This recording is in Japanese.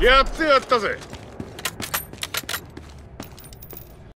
やってやったぜ。